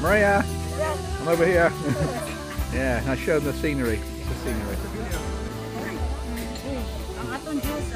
Maria, I'm over here. yeah, and I showed them the scenery. The scenery. Ang atong juice